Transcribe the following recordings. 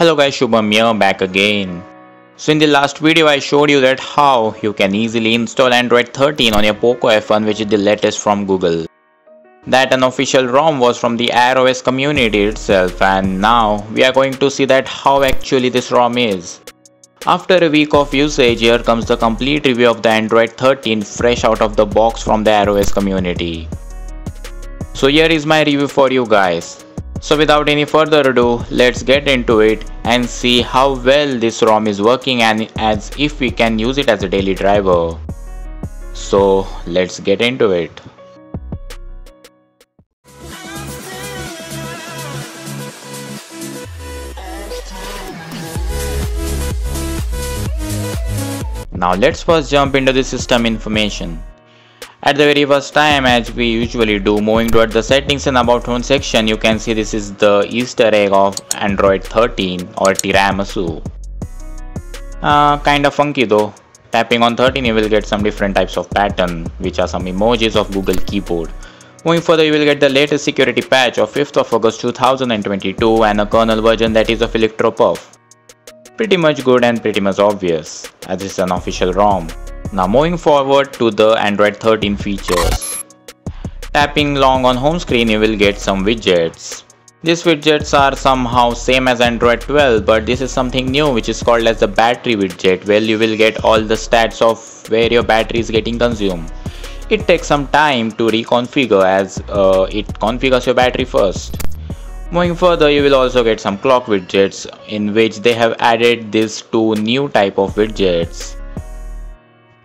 Hello guys, Shubham here back again. So in the last video I showed you that how you can easily install Android 13 on your Poco F1 which is the latest from Google. That unofficial ROM was from the iOS community itself and now we are going to see that how actually this ROM is. After a week of usage here comes the complete review of the Android 13 fresh out of the box from the iOS community. So here is my review for you guys. So without any further ado, let's get into it and see how well this ROM is working and as if we can use it as a daily driver. So let's get into it. Now let's first jump into the system information. At the very first time as we usually do, moving towards the settings and about phone section, you can see this is the easter egg of Android 13 or Tiramisu. Uh, kinda funky though. Tapping on 13 you will get some different types of pattern which are some emojis of Google keyboard. Moving further you will get the latest security patch of 5th of August 2022 and a kernel version that is of ElectroPuff. Pretty much good and pretty much obvious as it's an official ROM. Now moving forward to the Android 13 features. Tapping long on home screen you will get some widgets. These widgets are somehow same as Android 12 but this is something new which is called as the battery widget where you will get all the stats of where your battery is getting consumed. It takes some time to reconfigure as uh, it configures your battery first. Moving further you will also get some clock widgets in which they have added these two new type of widgets.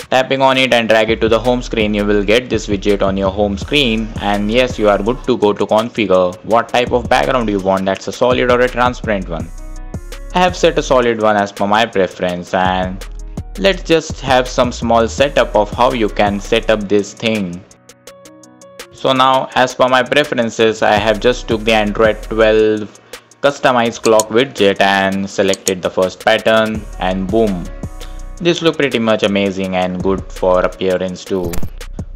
Tapping on it and drag it to the home screen you will get this widget on your home screen and yes you are good to go to configure what type of background you want that's a solid or a transparent one. I have set a solid one as per my preference and let's just have some small setup of how you can set up this thing. So now as per my preferences I have just took the Android 12 customized clock widget and selected the first pattern and boom this look pretty much amazing and good for appearance too.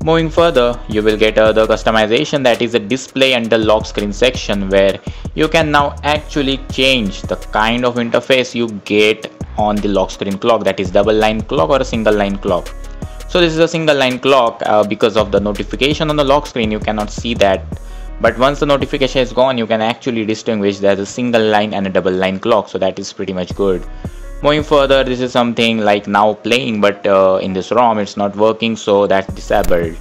Moving further, you will get other customization that is a display under lock screen section where you can now actually change the kind of interface you get on the lock screen clock that is double line clock or a single line clock. So this is a single line clock uh, because of the notification on the lock screen you cannot see that but once the notification is gone you can actually distinguish there's a single line and a double line clock so that is pretty much good moving further this is something like now playing but uh, in this ROM it's not working so that's disabled.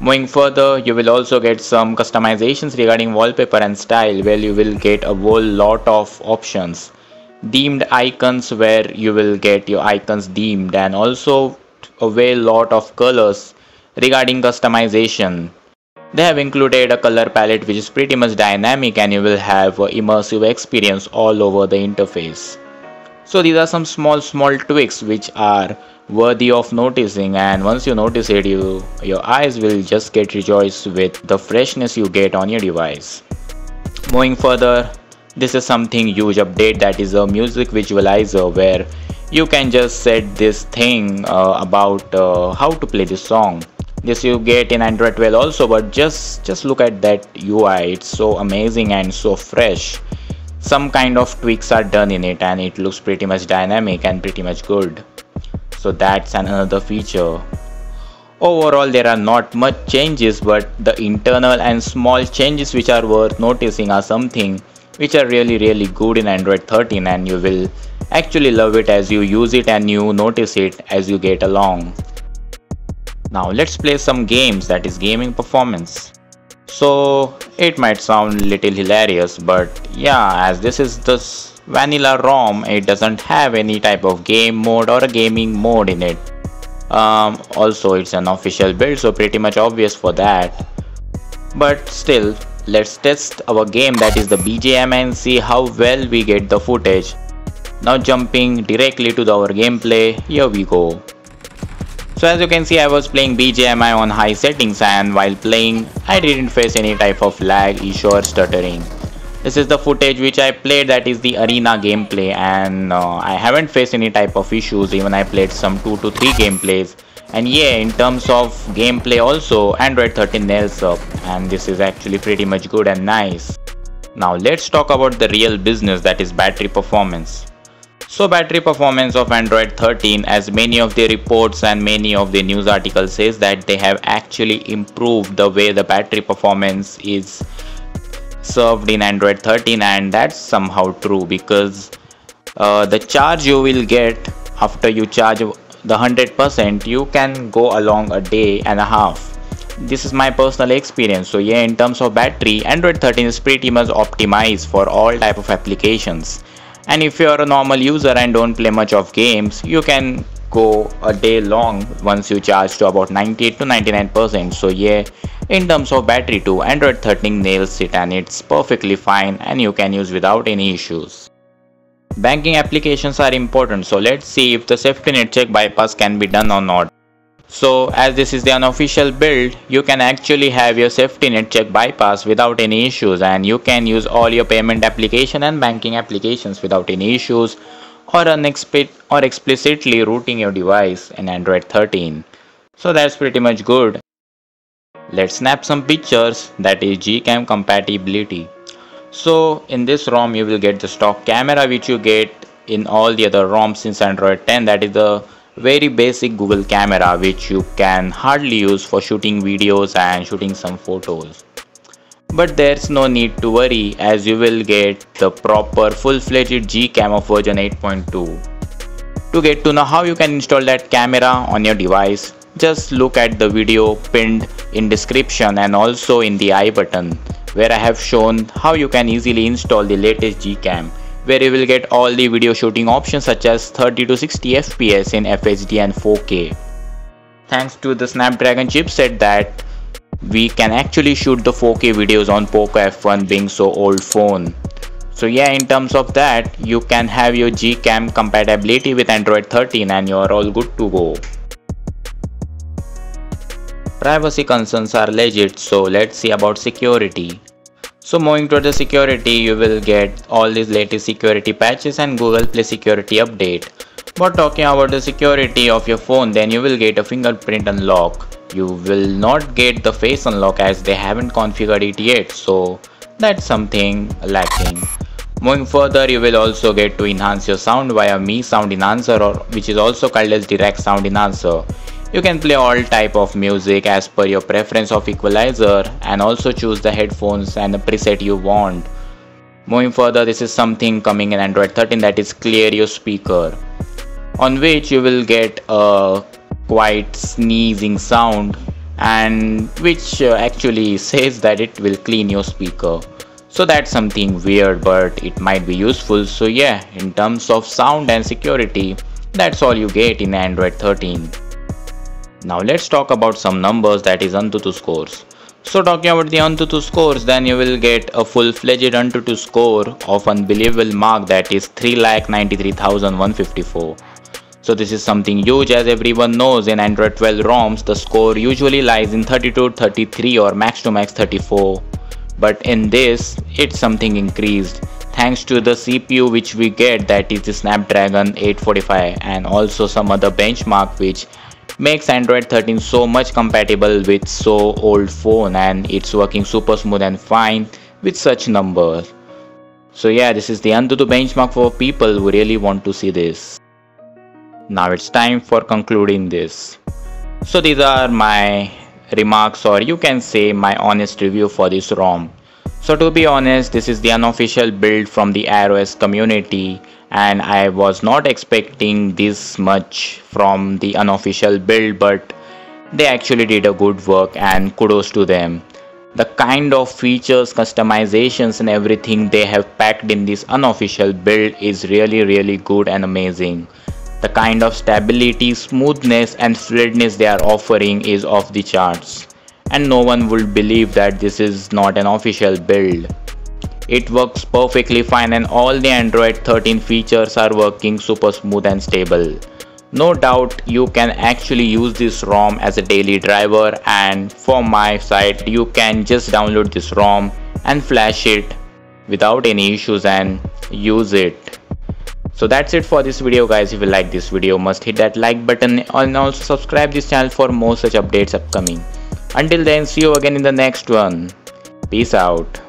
Moving further you will also get some customizations regarding wallpaper and style where you will get a whole lot of options. Themed icons where you will get your icons themed and also a way lot of colors regarding customization. They have included a color palette which is pretty much dynamic and you will have an immersive experience all over the interface so these are some small small tweaks which are worthy of noticing. And once you notice it you your eyes will just get rejoiced with the freshness you get on your device. Moving further this is something huge update that is a music visualizer where you can just set this thing uh, about uh, how to play this song. This you get in android 12 also but just just look at that ui it's so amazing and so fresh some kind of tweaks are done in it and it looks pretty much dynamic and pretty much good. So that's another feature. Overall there are not much changes but the internal and small changes which are worth noticing are something which are really really good in android 13 and you will actually love it as you use it and you notice it as you get along. Now let's play some games that is gaming performance so it might sound little hilarious but yeah as this is this vanilla ROM it doesn't have any type of game mode or a gaming mode in it. Um, also it's an official build so pretty much obvious for that. But still let's test our game that is the BGMI and see how well we get the footage. Now jumping directly to our gameplay, here we go. So as you can see I was playing BGMI on high settings and while playing I didn't face any type of lag, issue or stuttering. This is the footage which I played that is the arena gameplay and uh, I haven't faced any type of issues even I played some 2 to 3 gameplays and yeah in terms of gameplay also Android 13 nails up and this is actually pretty much good and nice. Now let's talk about the real business that is battery performance. So battery performance of Android 13 as many of the reports and many of the news articles says that they have actually improved the way the battery performance is served in Android 13 and that's somehow true because uh, the charge you will get after you charge the 100% you can go along a day and a half. This is my personal experience. So yeah in terms of battery android 13 is pretty much optimized for all type of applications and if you're a normal user and don't play much of games you can go a day long once you charge to about 98 to 99 percent. So yeah in terms of battery too android 13 nails it and it's perfectly fine and you can use without any issues. Banking applications are important so let's see if the safety net check bypass can be done or not so as this is the unofficial build, you can actually have your safety net check bypass without any issues and you can use all your payment application and banking applications without any issues or, or explicitly rooting your device in Android 13. So that's pretty much good. Let's snap some pictures that is Gcam compatibility. So in this ROM you will get the stock camera which you get in all the other ROMs since Android 10 that is the very basic Google camera which you can hardly use for shooting videos and shooting some photos. But there's no need to worry as you will get the proper full-fledged Gcam of version 8.2. To get to know how you can install that camera on your device, just look at the video pinned in description and also in the i button where I have shown how you can easily install the latest Gcam where you will get all the video shooting options such as 30 to 60 fps in FHD and 4K. Thanks to the Snapdragon chipset that we can actually shoot the 4K videos on Poco F1 being so old phone. So yeah, in terms of that, you can have your Gcam compatibility with Android 13 and you're all good to go. Privacy concerns are legit, so let's see about security. So moving to the security, you will get all these latest security patches and Google Play security update. But talking about the security of your phone, then you will get a fingerprint unlock. You will not get the face unlock as they haven't configured it yet, so that's something lacking. Moving further, you will also get to enhance your sound via Mi Sound Enhancer or which is also called as Dirac Sound Enhancer. You can play all type of music as per your preference of equalizer and also choose the headphones and the preset you want. Moving further, this is something coming in Android 13 that is clear your speaker on which you will get a quite sneezing sound and which uh, actually says that it will clean your speaker. So that's something weird but it might be useful. So yeah in terms of sound and security that's all you get in android 13 now let's talk about some numbers that is Antutu scores. So talking about the Antutu scores then you will get a full-fledged Antutu score of unbelievable mark that is 3,93,154. So this is something huge as everyone knows in Android 12 ROMs the score usually lies in 32, 33 or max to max 34. But in this it's something increased thanks to the CPU which we get that is the Snapdragon 845 and also some other benchmark which makes Android 13 so much compatible with so old phone and it's working super smooth and fine with such numbers. So yeah, this is the Antutu benchmark for people who really want to see this. Now it's time for concluding this. So these are my remarks or you can say my honest review for this ROM. So to be honest, this is the unofficial build from the iOS community and I was not expecting this much from the unofficial build but they actually did a good work and kudos to them. The kind of features, customizations and everything they have packed in this unofficial build is really really good and amazing. The kind of stability, smoothness and fluidness they are offering is off the charts. And no one would believe that this is not an official build. It works perfectly fine and all the Android 13 features are working super smooth and stable. No doubt you can actually use this ROM as a daily driver and for my site you can just download this ROM and flash it without any issues and use it. So that's it for this video guys. If you like this video must hit that like button and also subscribe this channel for more such updates upcoming. Until then see you again in the next one. Peace out.